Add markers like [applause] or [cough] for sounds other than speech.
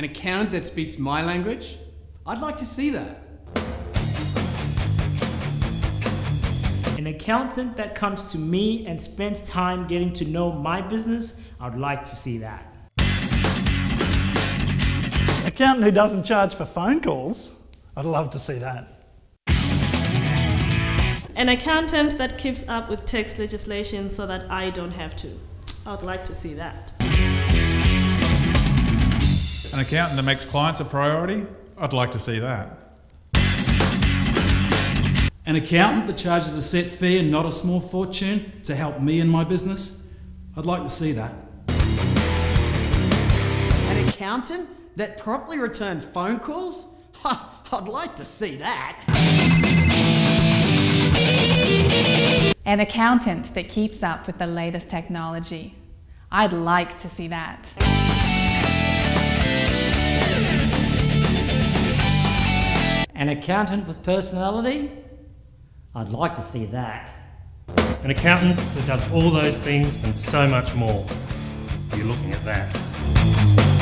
An accountant that speaks my language? I'd like to see that. An accountant that comes to me and spends time getting to know my business, I'd like to see that. An accountant who doesn't charge for phone calls, I'd love to see that. An accountant that keeps up with tax legislation so that I don't have to. I'd like to see that. An accountant that makes clients a priority? I'd like to see that. An accountant that charges a set fee and not a small fortune to help me in my business? I'd like to see that. An accountant that promptly returns phone calls? [laughs] Ha, I'd like to see that. An accountant that keeps up with the latest technology. I'd like to see that. An accountant with personality? I'd like to see that. An accountant that does all those things and so much more. You're looking at that.